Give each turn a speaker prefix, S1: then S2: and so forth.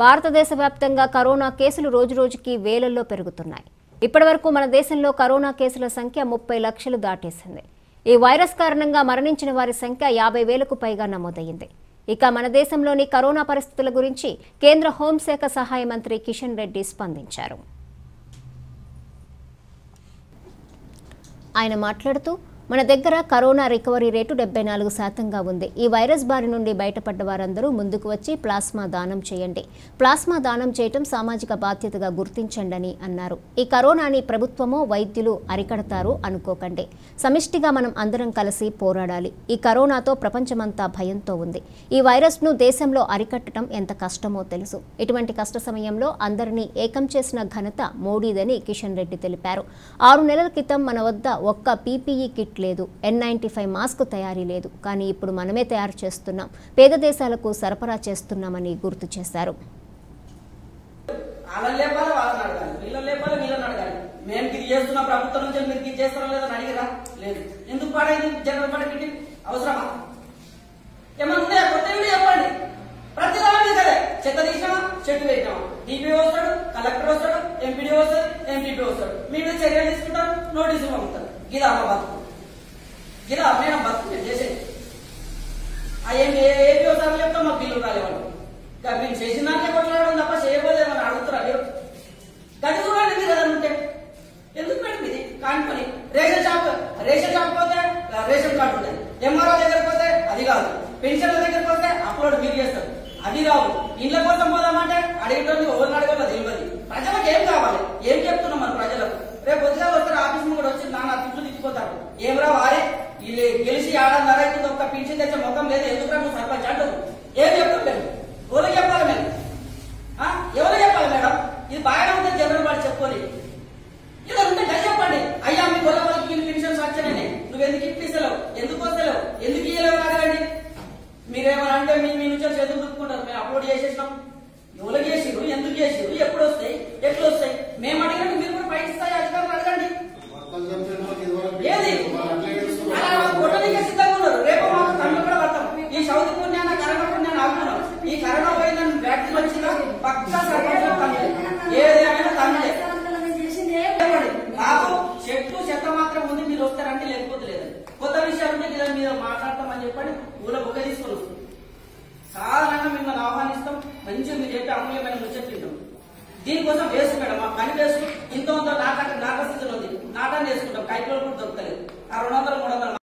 S1: భారతదేశ వ్యాప్తంగా కరోనా కేసులు రోజురోజుకి వేలల్లో పెరుగుతున్నాయి. ఇప్పటివరకు మన దేశంలో కరోనా కేసుల సంఖ్య ముప్పై లక్షలు దాటేసింది. ఈ వైరస్ కారణంగా మరణించిన వారి సంఖ్య యాభై వేలకు పైగా నమోదయ్యింది. ఇక మన దేశంలోని కరోనా పరిస్థితుల గురించి కేంద్ర హోంశాఖ సహాయ మంత్రి కిషన్ రెడ్డి స్పందించారు. ఆయన మాట్లాడుతూ మన దగ్గర కరోనా రికవరీ రేటు డెబ్బై నాలుగు శాతంగా ఉంది. ఈ వైరస్ బారి నుండి బయటపడ్డ వారందరూ ముందుకు వచ్చి ప్లాస్మా దానం చేయండి. ప్లాస్మా దానం చేయటం సామాజిక బాధ్యతగా గుర్తించండి అని అన్నారు. ఈ కరోనాని ప్రభుత్వమో వైద్యులు అరికడతారు అనుకోకండి. సమిష్టిగా మనం అందరం కలిసి పోరాడాలి. ఈ కరోనాతో ప్రపంచమంతా భయంతో ఉంది. ఈ వైరస్ను దేశంలో అరికట్టడం ఎంత కష్టమో తెలుసు. ఇటువంటి కష్ట సమయంలో అందరినీ ఏకం చేసిన ఘనత మోడీదని కిషన్ రెడ్డి తెలిపారు. ఆరు నెలల క్రితం మన వద్ద ఒక్క పీపీఈ కిట్ లేదు. ఎన్ నైంటీ ఫైవ్ మాస్క్ తయారీ లేదు. కానీ ఇప్పుడు మనమే తయారు చేస్తున్నాం. పేద దేశాలకు సరఫరా చేస్తున్నామని గుర్తు చేశారు.
S2: మేము ఇది ప్రభుత్వం నుంచి మీరు ఇది చేస్తారా లేదని అడిగిరా లేదు. ఎందుకు పాడైంది? జనరల్ అవసరమా? ఏమన్నా ఉన్నాయా కొత్త చెప్పండి. ప్రతి దాని కదే చెత్త తీసినామా? చెట్టు పెట్టినామా వస్తాడు కలెక్టర్ వస్తాడు ఎంపీడీ వస్తాడు ఎంపీపీ వస్తాడు. మీరు చర్యలు తీసుకుంటారు నోటీసులు పంపుతారు. ఇది అమ్మ బతుకు గిదా బతుకు చేసేది ఆ ఏం ఏ వ్యవసాయం చెప్తా మా బిల్లు రాలేవాడు ఇంకా మీరు చేసిన దాంట్లో కొట్లాడడం తప్ప చేయబోదేమని అడుగుతారా మీరు? గది చూడండి మీరు ఏదైనా ఉంటే ఎందుకు మేడం ఇది? కాని రేషన్ షాప్ రేషన్ షాప్ పోతే రేషన్ కార్డు ఉంటుంది ఎంఆర్ఓ దగ్గర పోతే అది కాదు. పెన్షన్ల దగ్గర పోతే అప్లోడ్ మీరు చేస్తారు. అది రావు. ఇండ్ల కోసం పోదామంటే అడిగేటోళ్ళు ఎవరిని అడగాలో తెలియదు. వీళ్ళు గెలిచి ఆడన్నర అవుతుంది ఒక్క పింఛన్ తెచ్చే ముఖం లేదు. ఎందుకు నువ్వు సర్పంచ్ అంటారు ఏం చెప్తాం మేము ఎవరు చెప్పాలి ఆ? ఎవరు చెప్పాలి మేడం? ఇది బాగానే ఉంటుంది జనరల్ వాడు చెప్పుకొని. ఇలా ఉంటే గది చెప్పండి. అయ్యా మీ గొల్ల వాళ్ళకి పెన్షన్స్ వచ్చానని నువ్వు ఎందుకు ఇప్పిస్తలేవు ఎందుకు వస్తలేవు? ఎందుకు ఇయ్యలేవు అడగండి మీరేమని అంటే మీ మీ నుంచి చేతులు దుక్కుంటారు మేము అప్లోడ్ చేసేసినాం. ఎవరు చేసిరు ఎందుకు చేసిరు ఎప్పుడు వస్తాయి? ఎట్లు వస్తాయి? మేము అడిగినట్టు మీరు కూడా పైకి స్థాయి అధికారులు అడగండి. ఏది? విషయాలు మీద మాట్లాడతామని చెప్పండి ఊళ్ళో బుక్క తీసుకొని వస్తుంది. సాధారణంగా మిమ్మల్ని ఆహ్వానిస్తాం మంచిగా మీరు చెప్పి అమూల్యమైన ముచ్చట్లు తింటాం దీనికోసం వేస్ట్ మేడం మా పని వేస్ట్. ఇంత ఉందో నాట నాట స్థితిలో ఉంది. నాటాన్ని వేసుకుంటాం కైట్లో కూడా దొరకలేదు. ఆ రెండు వందలు మూడు వందలు